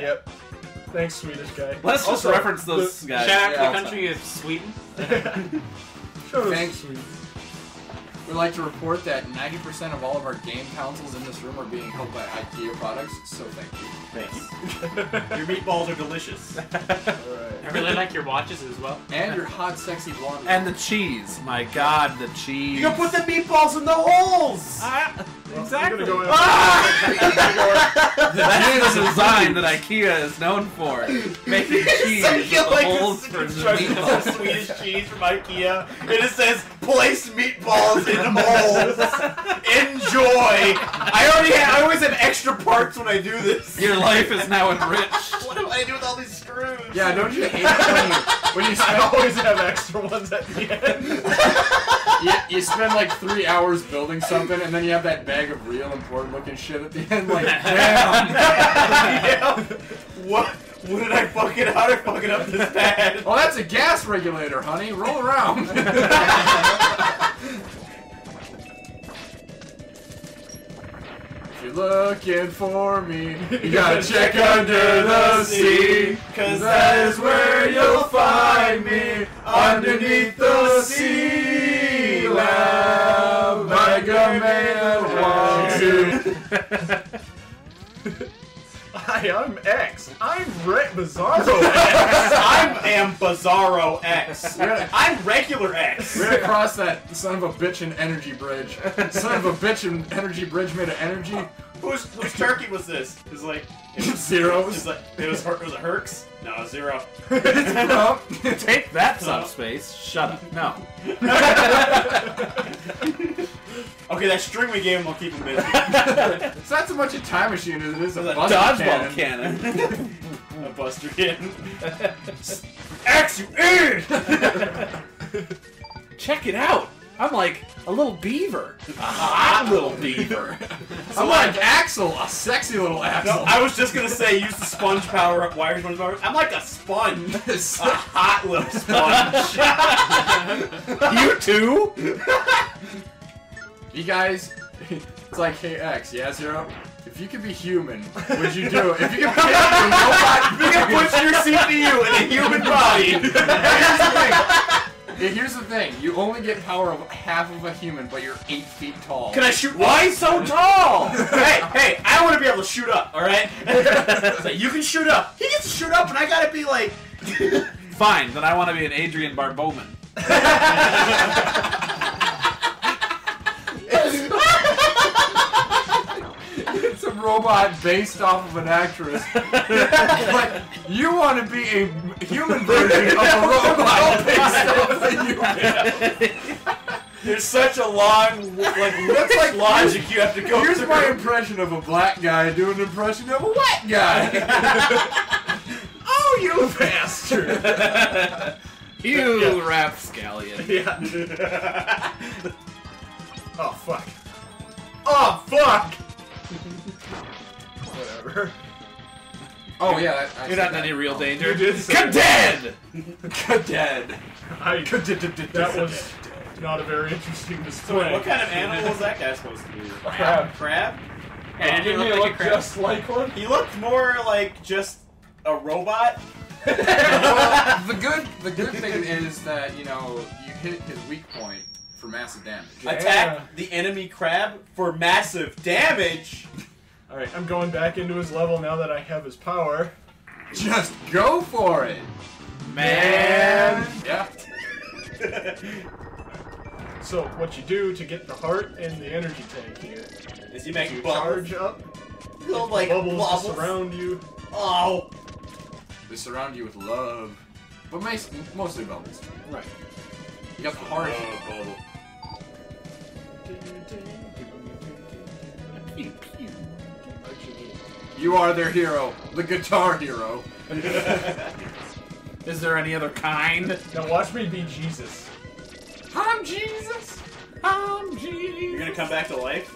Yep. Thanks, Swedish guy. Let's just Also, reference those the- guys. Shout out to the country of Sweden. Shout Thanks. Sweden. We'd like to report that 90% of all of our game consoles in this room are being held by IKEA products, so thank you. Thanks. Your meatballs are delicious. Alright. I really like your watches as well. And your hot, sexy blonde. And the cheese. My god, the cheese. You can put the meatballs in the holes! Ah, Well, exactly. I'm gonna go Ah! That's the design that IKEA is known for. Making cheese So with you the like holes for the construction of meatballs. Swedish cheese from IKEA, and it says place meatballs in holes. Enjoy. I already have. I always have extra parts when I do this. Your life is now enriched. What do I do with all these screws? yeah, don't you hate it when you, when you I spend always have extra ones at the end. you, you spend like three hours building something, and then you have that bag of real important looking shit at the end. Like, damn. yeah. What? What did I fuck it? How did I fuck it up this bad? Oh, that's a gas regulator, honey. Roll around. If you're looking for me, you gotta check under the sea. Cause that is where you'll find me underneath the sea. Love like a man wants to. Hi, I'm X. I'm Rhett Bizarro X. I am Bizarro X. I'm regular X. We're gonna cross that son of a bitch and energy bridge. Son of a bitch and energy bridge made of energy. Whose, whose turkey was this? It's like it was, Zeros. It's like it was Her- was it Herx? No, zero. No. Take that, subspace. Shut up. No. Okay, that string we gave him will keep him busy. It's not so much a time machine as it is a a Dodgeball cannon. cannon. A buster cannon. X, you idiot! Check it out. I'm like a little beaver. Ah, a hot little beaver. I'm like Axel, a sexy little Axel. No, Axel. I was just gonna say use the sponge power up. Wire sponge power. I'm like a sponge. A hot little sponge. you too? You guys, it's like, hey X, yeah Zero. If you could be human, what would you do it? If you could pick up a robot, You can put your CPU in a human body. Here's the thing. Yeah, Here's the thing. You only get power of half of a human, but you're eight feet tall. Can I shoot? Why so tall? hey, hey! I want to be able to shoot up. All right. so you can shoot up. He gets to shoot up, and I gotta be like. Fine, then I want to be an Adrian Barboman. It's robot based off of an actress. but you want to be a human version of a robot based off a human. There's such a long, like, That's like logic you have to go Here's through. my impression of a black guy doing an impression of a white guy. oh, you bastard! You Yeah. rapscallion. yeah. oh fuck. Oh fuck. Whatever. oh yeah, that, I You're not in that. any real oh. danger. You did say Dead! Dead. I that was not a very interesting So display. wait, what kind of animal was that guy supposed to be? Crab. Crab? And did oh, he Didn't look like a look crab? just like one? He looked more like just a robot. well, the good the good thing is that you know you hit his weak point for massive damage. Attack the enemy crab for massive damage. Alright, I'm going back into his level now that I have his power. Just go for it, Man. Yeah. So what you do to get the heart and the energy tank here, Is he making you bubbles? charge up, Little, like bubbles, bubbles. to surround you. Oh. They surround you with love, but mostly bubbles. Right. You got the heart. You are their hero, the guitar hero. Is there any other kind? Now watch me be Jesus. I'm Jesus. I'm Jesus. You're gonna come back to life?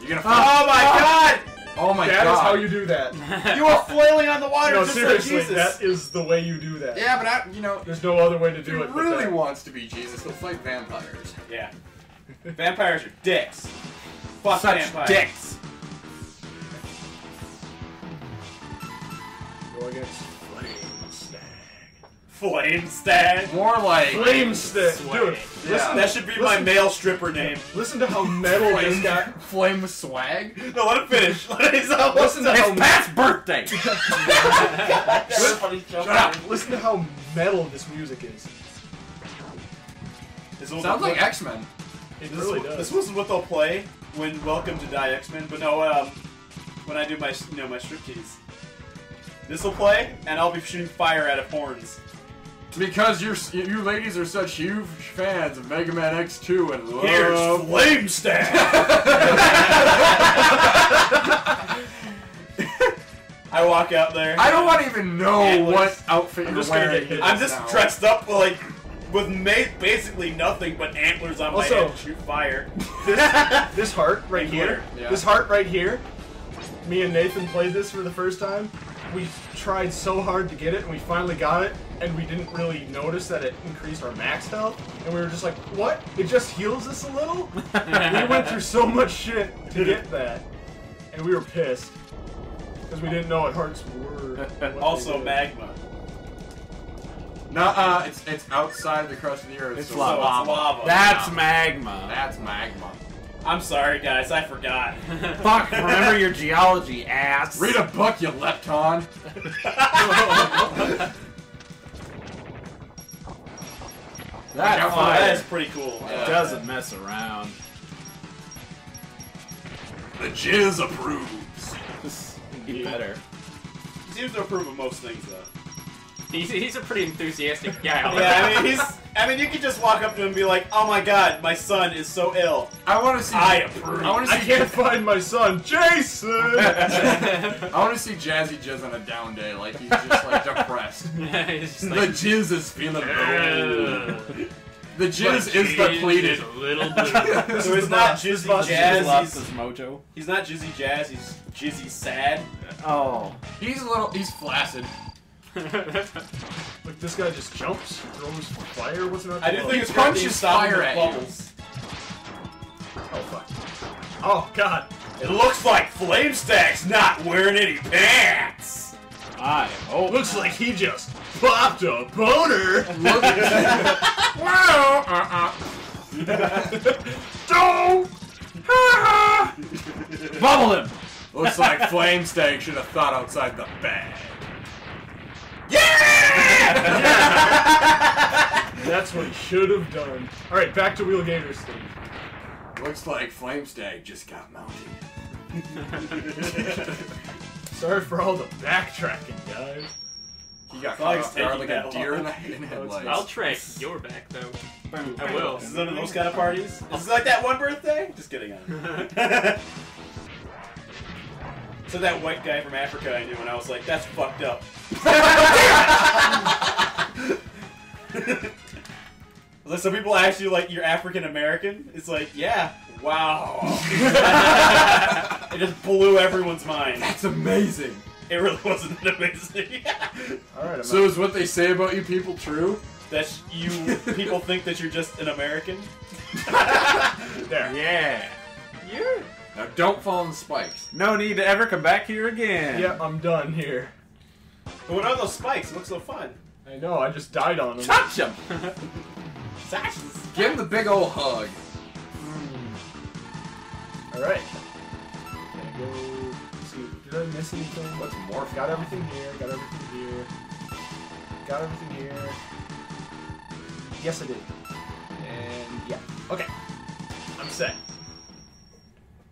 You're gonna. Oh my god! Oh my That is god. how you do that. You are flailing on the water no, just seriously, like Jesus. that is the way you do that. Yeah, but I, you know, There's no other way to if he do it. but really that. wants to be Jesus, he'll fight vampires. Yeah. Vampires are dicks. Fuck Such vampires. dicks. Go against Flame Stag. Flame Stag. More like Flame Stag, dude. Swag. Listen, That should be my male stripper name. listen to how metal this flame, guy. flame swag. No, let him finish. Let him almost Listen to It's how Pat's birthday! Shut up. Listen to how metal this music is. This Sounds what- like X Men. It This, really is- does. this was what they'll play when Welcome to Die X Men. But no, um, when I do my you know my striptease, this will play, and I'll be shooting fire out of horns. Because you're you ladies are such huge fans of Mega Man X2 and love. Here's Flame Stag. I walk out there. I don't want to even know Antlers. what outfit I'm you're just gonna wearing. get. I'm just now. dressed up like with ma- basically nothing but antlers on my Also- head to shoot fire. this, this heart right And here. Yeah. this heart right here, me and Nathan played this for the first time. We tried so hard to get it, and we finally got it, and we didn't really notice that it increased our max health, and we were just like, what? It just heals us a little? we went through so much shit to get that, and we were pissed. Because we didn't know what hearts were. what Also magma. Nuh-uh, it's it's outside the crust of the earth. It's so So lava. it's lava. That's magma. That's magma. I'm sorry, guys. I forgot. Fuck, remember your geology, ass. Read a book, you lepton. That Look out for Oh, fire that is pretty cool. Yeah. doesn't mess around. The jizz approves. Be better. He seems to approve of most things, though. He's, he's a pretty enthusiastic guy. Yeah, I mean, he's. I mean, you could just walk up to him and be like, "Oh my God, my son is so ill. I want to see. I approve." I want to see. I can't find my son, Jason! I want to see Jazzy Jizz on a down day, like he's just like depressed. Just the like, jizz is feeling low. The jizz is my depleted. is a little blue. So he's not Jizzy boss Jazz. lost He's, his mojo. he's not Jizzy Jazz. He's Jizzy Sad. Oh. He's a little. He's flaccid. Look, this guy just jumps, throws fire. What's not? I do oh, think it's punches punches fire with at you. bubbles. Oh fuck! Oh god! It looks like Flame Stag's not wearing any pants. I hope. Looks like he just popped a boner. Look. well, uh, Don't. Bubble him! uh. Looks like Flame Stag should have thought outside the bag. That's what he should have done. All right, back to Wheel Gator stage. Looks like Flame Stag just got mounted. Sorry for all the backtracking, guys. He got Flag's caught off guard like a deer in the in headlights. I'll track your back though. I will. This is one of those kind of parties. This is like that one birthday. Just kidding. So that white guy from Africa I knew, and I was like, "That's fucked up." like some people ask you like you're African American. It's like, yeah, wow. it just blew everyone's mind. That's amazing. It really wasn't that amazing. All right, I'm So is what they say about you people true? that you people think that you're just an American. there. Yeah. You. Now don't fall in the spikes. No need to ever come back here again. Yep, I'm done here. But what are those spikes? It looks so fun. I know. I just died on him. Touch him! Sashes. Give him the big old hug. Hmm. All right. Gonna go. See, did I miss anything? What's more? Got everything here. Got everything here. Got everything here. Yes, I did. And yeah. Okay. I'm set.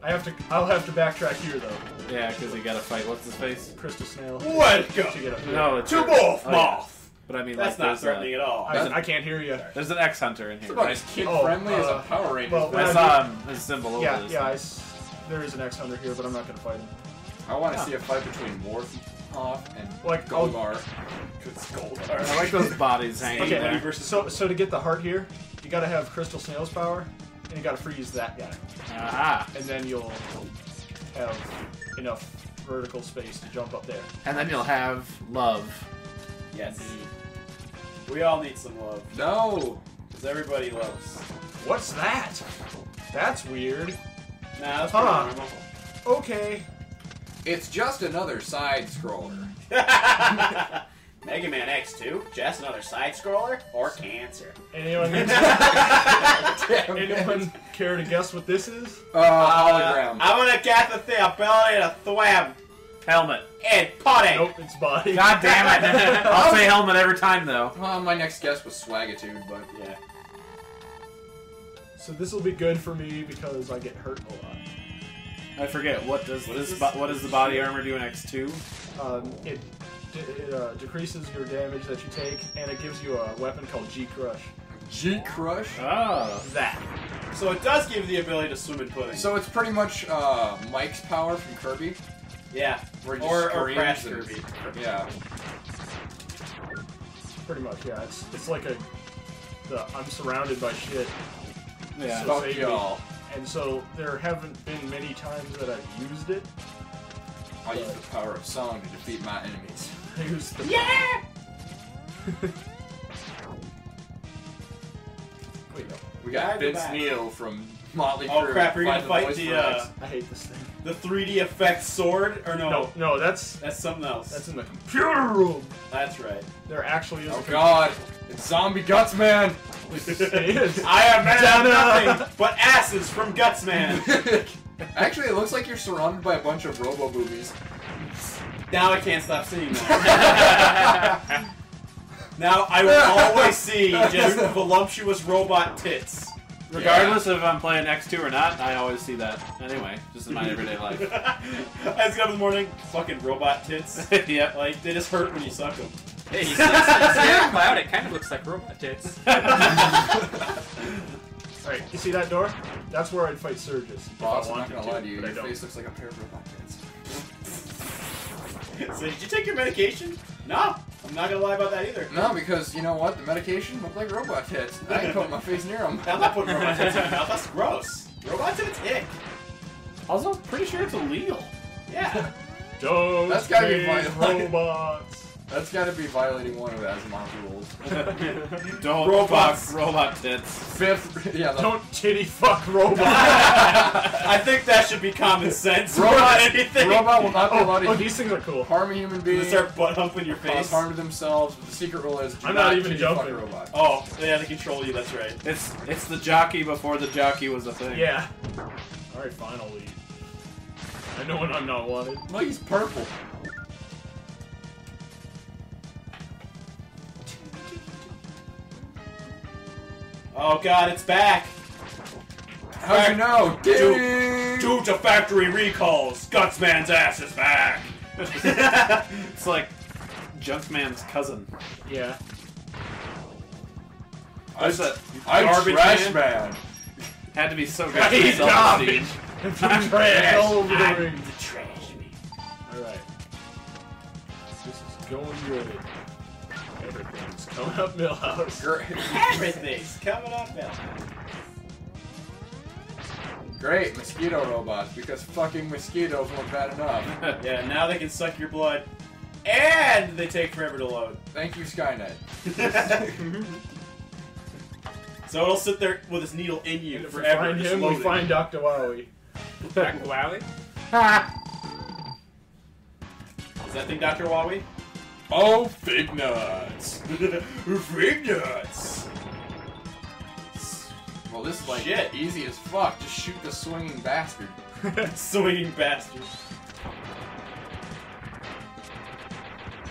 I have to. I'll have to backtrack here though. Yeah, because you gotta fight. What's his face? Crystal snail. Welcome To get up here. No, it's to your- Wolf oh, yeah. Moth. But I mean, That's like, not there's threatening a, at all. I, I can't hear you. There's an X Hunter in It's here, about right? as kid Oh, friendly as a uh, Power Ranger. well, I when saw him, his symbol over Yeah, this yeah. I there is an X Hunter here, but I'm not gonna fight him. I want to see a fight between Worf and Like, I'll- Goldar. It's gold. I like those bodies hanging Okay, there. versus- so so to get the heart here, you gotta have Crystal Snail's power, and you gotta freeze that guy, Aha. and then you'll have enough vertical space to jump up there. And then you'll have love. Yes. We all need some love. No. Because everybody loves. What's that? That's weird. Nah, that's Huh. pretty normal. Okay. It's just another side scroller. Mega Man X2, just another side scroller, or cancer? Anyone, anyone care to guess what this is? Uh, hologram. I'm gonna get the thing ability to swim Helmet. and putting. Nope, it's body. God damn it! I'll say helmet every time though. well, my next guess was swagitude, but Yeah. So this will be good for me because I get hurt a lot. I forget what does What is this. this? bo- what does the body armor do in X two? Um, it it uh, decreases your damage that you take, and it gives you a weapon called G Crush. G Crush. Oh. That. So it does give you the ability to swim in pudding. So it's pretty much uh, Mike's power from Kirby. Yeah. Where he just Or, or Crash and- Kirby. Yeah. Pretty much, yeah. It's it's like a the I'm surrounded by shit, Yeah. So Fuck y'all. and so there haven't been many times that I've used it. I'll use the power of song to defeat my enemies. I used the Yeah! Wait, no. We got Vince back. Neil from Motley Crue. Oh, Crue. crap, are gonna fight voice the, for uh, X. I hate this thing. The 3D effect sword? Or no? No, no, that's That's something else. that's in the computer room. That's right. There actually is. Oh a god, it's Zombie Guts Man. it is. I am man of nothing but asses from Gutsman. Actually, it looks like you're surrounded by a bunch of Robo boobies. now I can't stop seeing that. now I will always see just voluptuous robot tits. Regardless of if I'm playing X two or not, I always see that. Anyway, just in my everyday life. I just got up in the morning, fucking robot tits. yep. Like, they just hurt when you suck them. Hey, you see, see that cloud? It kind of looks like robot tits. Alright, you see that door? That's where I'd fight Serges. if Boss, I I'm not wanted gonna to, lie to you, but I your don't. face looks like a pair of robot tits. so, did you take your medication? No, I'm not gonna lie about that either. No, because you know what? The medication looked like robot tits. I ain't put my face near them. I'm not putting robot tits in my mouth. That's gross. Robot tits ick. Also, pretty sure it's illegal. Yeah. Don't That's gotta be chase violent. robots. That's gotta be violating one of Asimov's rules. Don't Robots. fuck robot tits. Fifth, yeah, Don't titty fuck robot. I think that should be common sense. more Robot- anything. robot will not be oh, allowed oh, to these things are cool. harm a human They being, start butt humping your cause face. harm to themselves. But the secret rule is, do I'm not even kitty fuck jumping. a robot. Oh, yeah, they control you. That's right. It's it's the jockey before the jockey was a thing. Yeah. Alright, fine, I'll. I know when I'm not wanted. Look, he's purple. Oh god, it's back. How'd you know? Due, due to factory recalls, Gutsman's ass is back. It's like Junkman's cousin. Yeah. I What's that? I'm Garbage trash man? man. Had to be so good. I for hate. I'm trash all the I'm the trash man. Alright. This is going good. Everything's coming up Milhouse. Great. Everything's coming up now. Great, mosquito robots, because fucking mosquitoes weren't bad enough. Yeah, now they can suck your blood. And they take forever to load. Thank you, Skynet. so it'll sit there with its needle in you And if we forever. find just him, we loading. find Dr. Wowie. Back Wally? Is that thing Dr. Wowie? Oh, fig nuts. Fig nuts. Well, this is like Shit. easy as fuck. Just shoot the swinging bastard. Swinging bastard.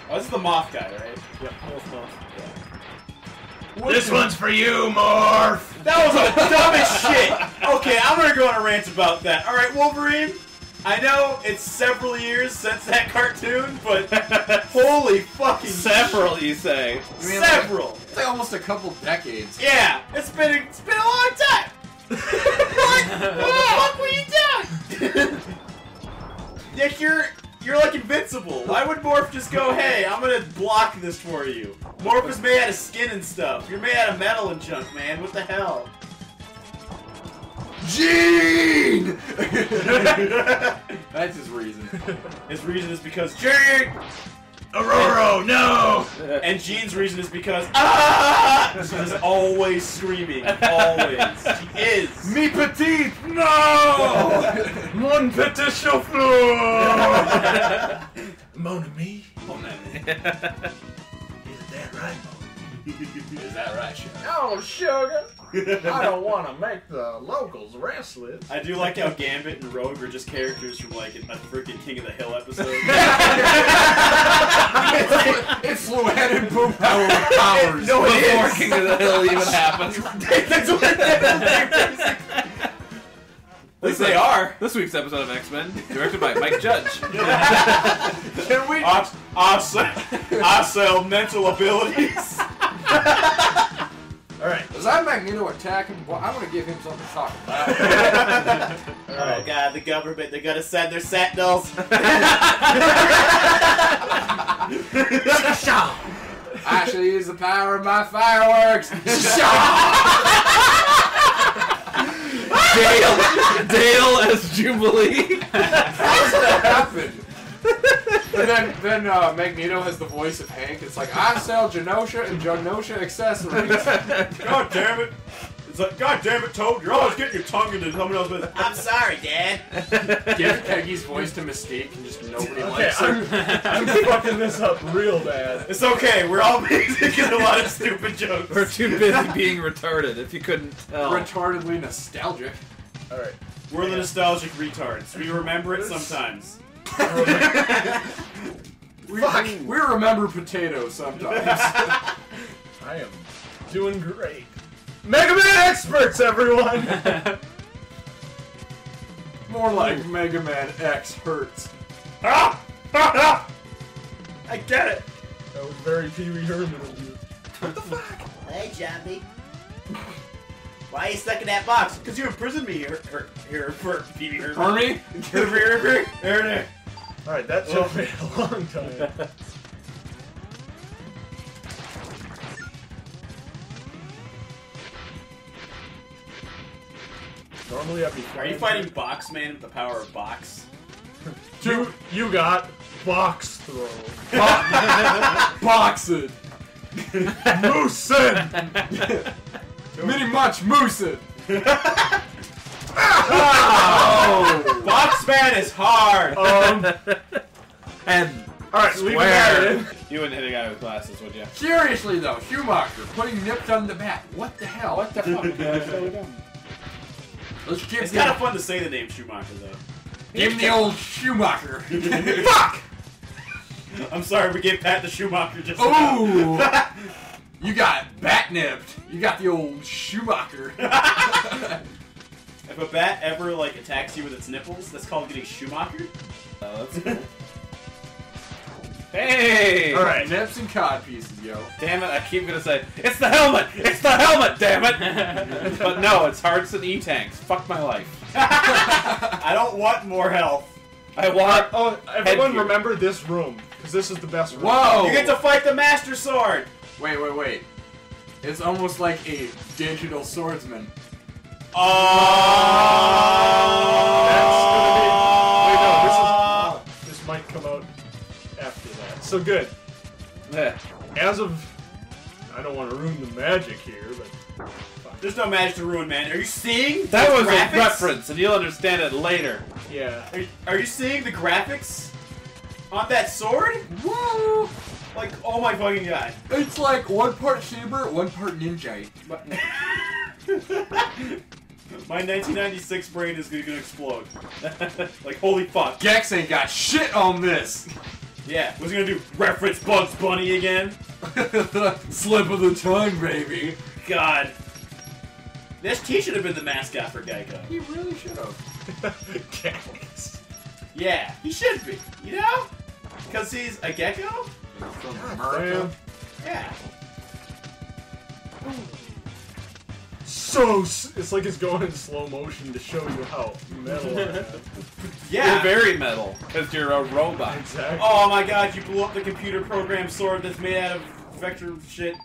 Oh, this is the moth guy, right? Yep, both both. This one's for you, Morph! That was the dumbest shit. Okay, I'm gonna go on a rant about that. All right, Wolverine. I know it's several years since that cartoon, but holy fucking Several, you say? I mean, like- several. It's like almost a couple decades. Yeah, it's been a, it's been a long time. what? What the fuck were you doing? Nick, you're you're like invincible. Why would Morph just go, hey, I'm gonna block this for you? Morph is made out of skin and stuff. You're made out of metal and junk, man. What the hell? Jean! That's his reason. His reason is because Jean, Aurora, no! and Jean's reason is because ah, he's always screaming, always. He is. Me petite, no! Mon petit chauffeur! Mon ami. Is that right? Mon? Is that right, Sean? Oh, sugar. I don't want to make the locals restless. I do like how Gambit and Rogue are just characters from like a freaking King of the Hill episode. it's Luanne and Boomhauer with powers. No, it Before is. King of the Hill even happened. That's what At least they are. This week's episode of X Men, directed by Mike Judge. Can we? I, I, sell, I sell mental abilities. All right. Is that Magneto attacking? Well, I'm gonna give him something to talk about. Oh god, the government, they're gonna send their sentinels. I shall use the power of my fireworks. Dale, Dale as Jubilee. How does that happen? And then, then uh, Magneto has the voice of Hank. It's like I sell Genosha and Genosha accessories. God damn it. It's like, God damn it, Toad, you're always getting your tongue into someone else's business. I'm sorry, Dad. Give Peggy's voice to Mystique, and just nobody Okay, likes her. I'm, I'm fucking this up real bad. It's okay, we're all making a lot of stupid jokes. We're too busy being retarded, if you couldn't tell. Retardedly nostalgic. All right. We're the nostalgic retards. We remember it sometimes. We, Fuck. we remember potatoes sometimes. I am doing great. Mega Man Xperts, everyone. More like Mega Man X hurts. Ah! Ah! Ah! I get it. that was very Pee Wee Herman of you. What the fuck? Hey, Johnny. Why are you stuck in that box? Because you imprisoned me here, here, here for Pee Wee Herman. Hermie? Here, here, here, here, here. All right, that took me a long time. Normally I'd be. Are you fighting Boxman with the power of box? You you got box throw. Boxing! Moosin. Mini much moosin! oh. Boxman is hard! Um. and All right, leave Square. that in. you wouldn't hit a guy with glasses, would you? Seriously though, Schumacher putting nips on the bat. What the hell? What the fuck? Let's give It's kind of fun to say the name Schumacher, though. give him the old Schumacher. Fuck. I'm sorry, we gave Pat the Schumacher just now. Ooh! you got bat nipped. You got the old Schumacher. If a bat ever like attacks you with its nipples, that's called getting Schumacher. Oh, that's cool. hey! All right. Nips and cod pieces, yo. Damn it, I keep gonna say, it's the helmet! It's the helmet, damn it! but no, it's hearts and E-tanks. Fuck my life. I don't want more health. I want... Oh, everyone Headgear. remember this room because this is the best room. Whoa! You get to fight the Master Sword. Wait, wait, wait. It's almost like a digital swordsman. Oh. That's gonna be. Wait, no, this is. This might come out after that. So good. Eh. As of, I don't want to ruin the magic here, but fuck. There's no magic to ruin, man. Are you seeing That the was graphics? a reference, and you'll understand it later. yeah. Are you, are you seeing the graphics on that sword? Woo! Like, oh my fucking god. It's like one part saber, one part ninja. My 1996 brain is gonna explode. like, holy fuck. Gex ain't got shit on this. Yeah, was he gonna do? Reference Bugs Bunny again? Slip of the tongue, baby. God. This T should have been the mascot for Geico. He really should have. Cactus. Yeah, he should be. You know? Because he's a gecko? From Damn. Yeah. So it's like it's going in slow motion to show you how metal I am. Yeah. You're very metal, because you're a robot. Exactly. Oh my god, you blew up the computer program sword that's made out of vector shit.